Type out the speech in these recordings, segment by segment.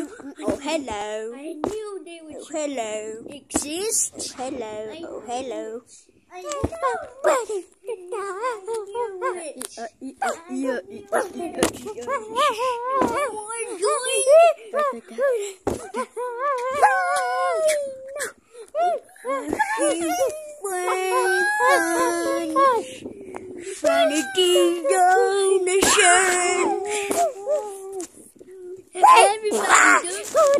Oh, hello. I knew they would Oh, hello. exist. Oh, hello. Oh, hello. I knew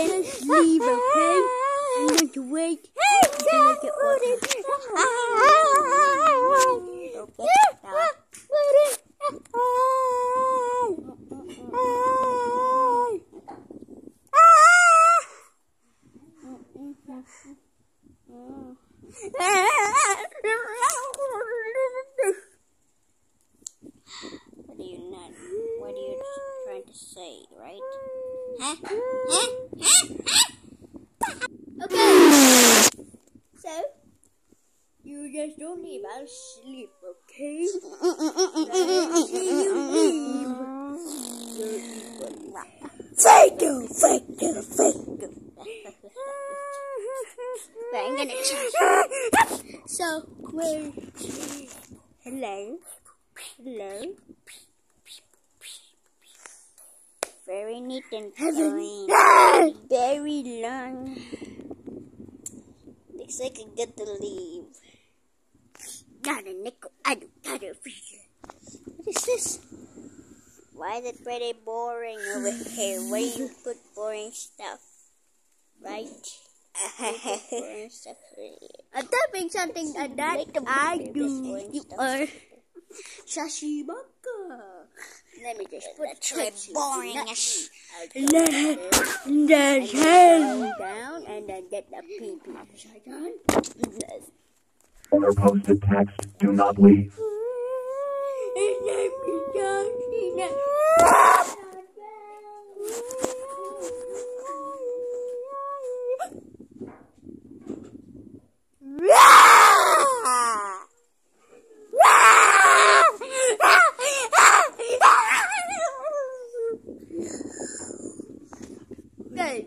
Then leave, okay? I'm going to wait until I get water. What are you not? What are you trying to say, right? Okay. So, you just don't leave. I'll sleep, okay? See you. Fake you, fake you. But I'm gonna change. So, where? Hello. Hello. Very neat and clean. Very long. Looks like I got to leave. Not a nickel. I don't got a figure. What is this? Why is it pretty boring over here? Where do you put boring stuff? Right? Boring stuff. I'm typing something that I do. You are Shashibaka. Let me just put it boring. The hand down and then get the pee pee upside down. Yes. Owner posted text, do not leave. His name is Joshina. Okay.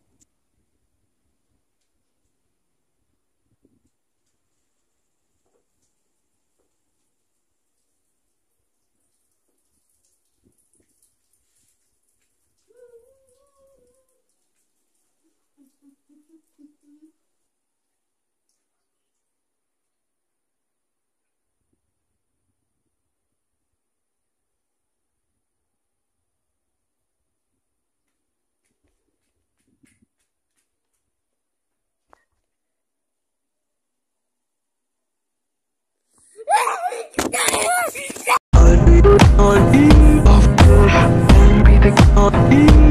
I'll be the naughty, of course, I'll be the naughty.